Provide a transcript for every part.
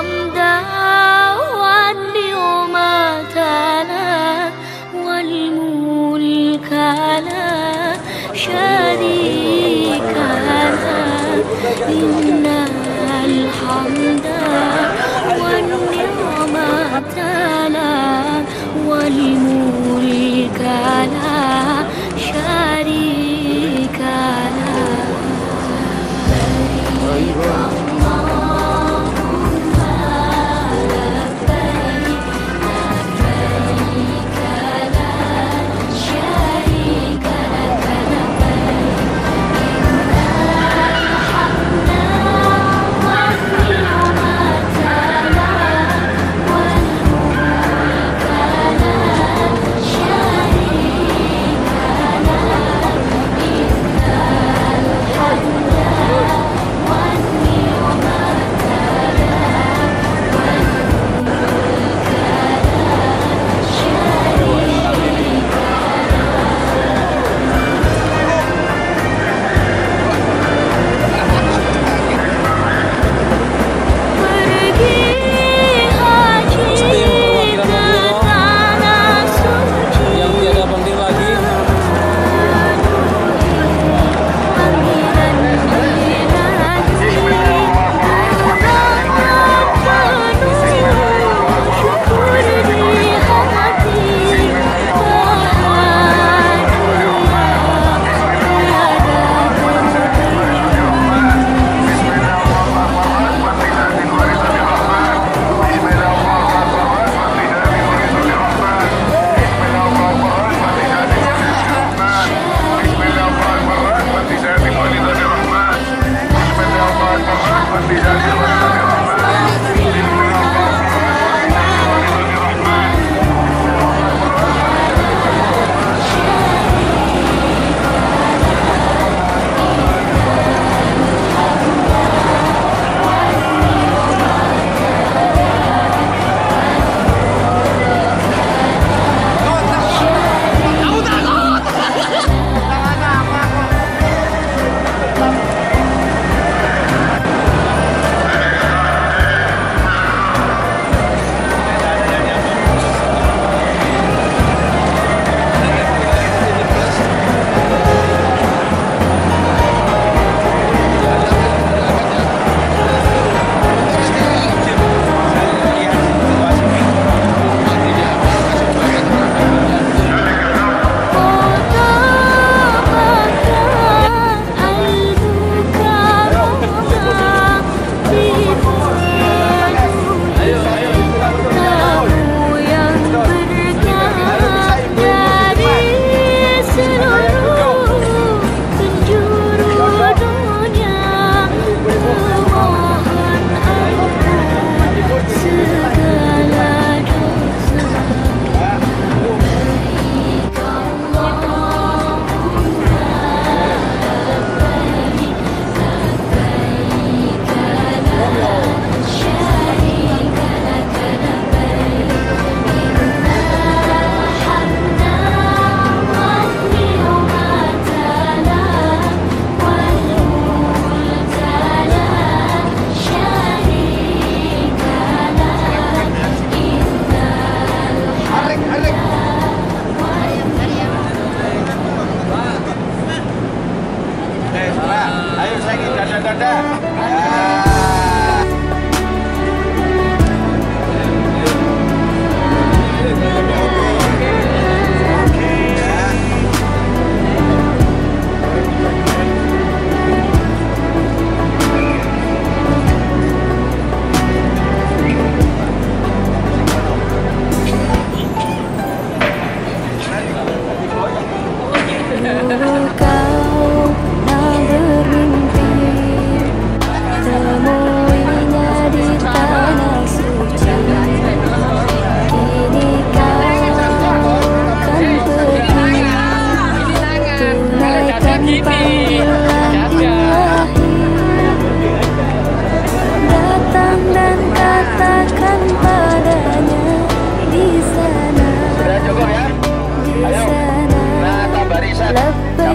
Em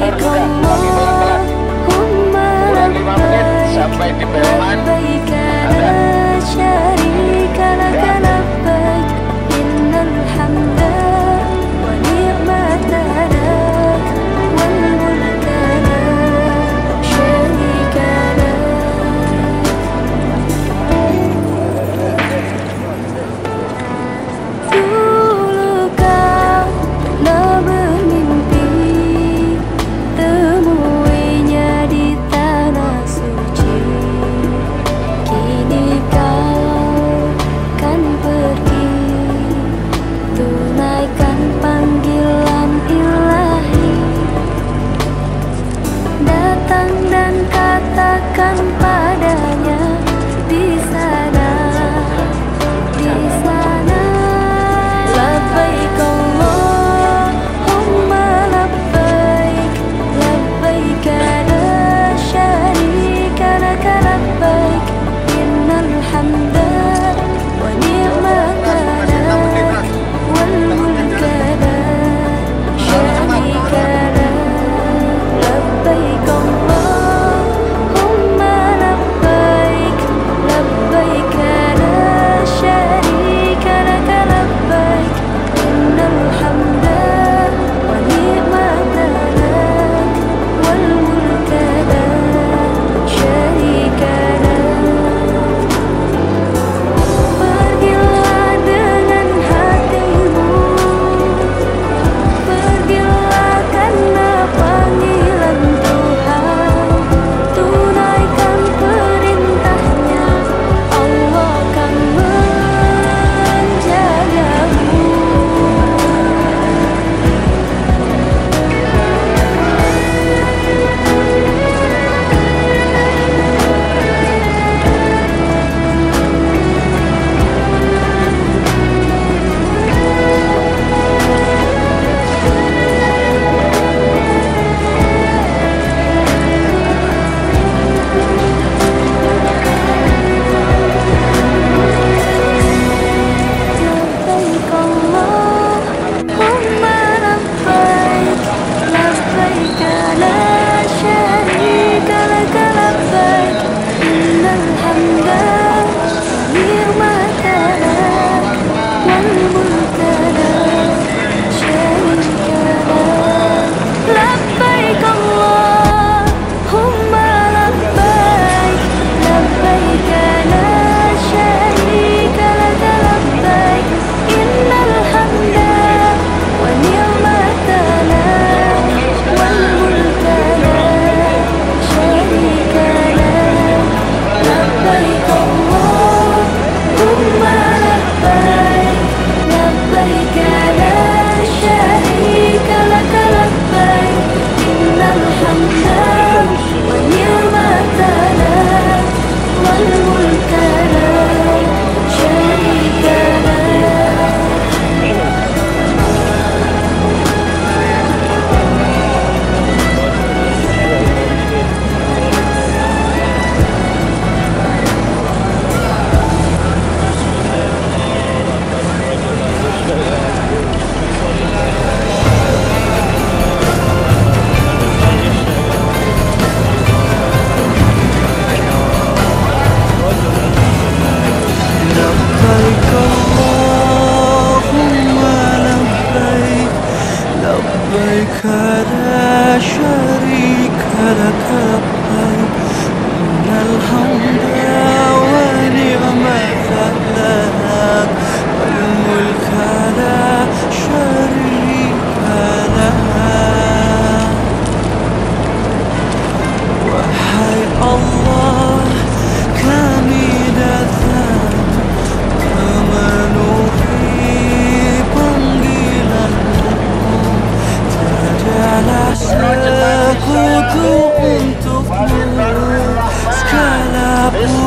motor juga kami pelan-pelan kurang 5 menit sampai di Belman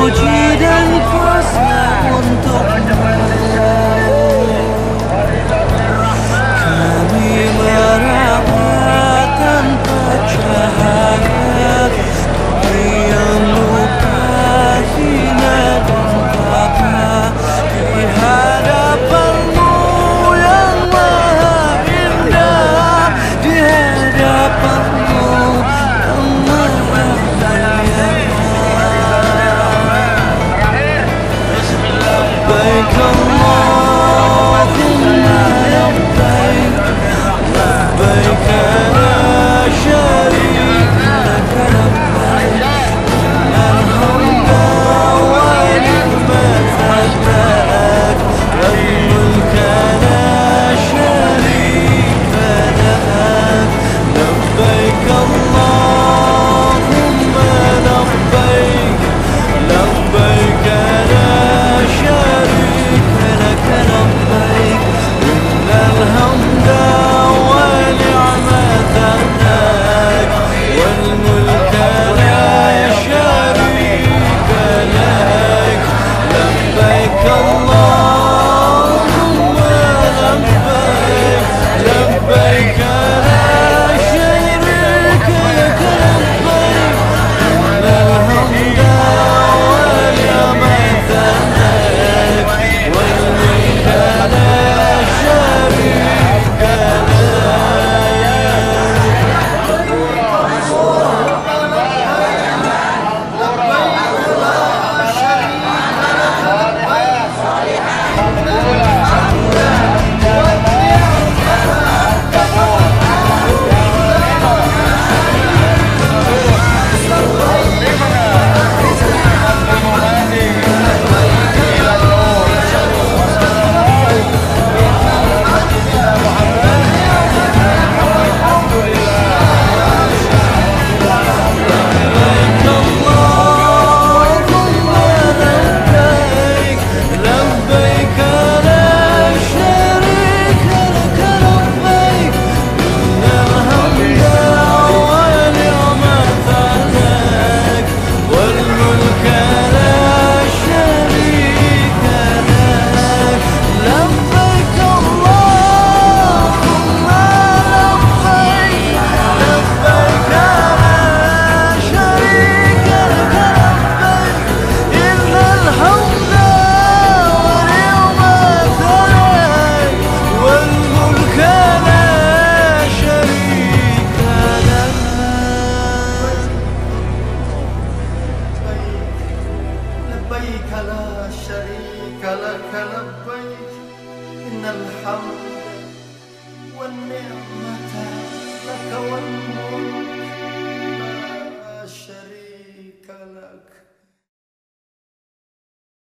would you then prosper?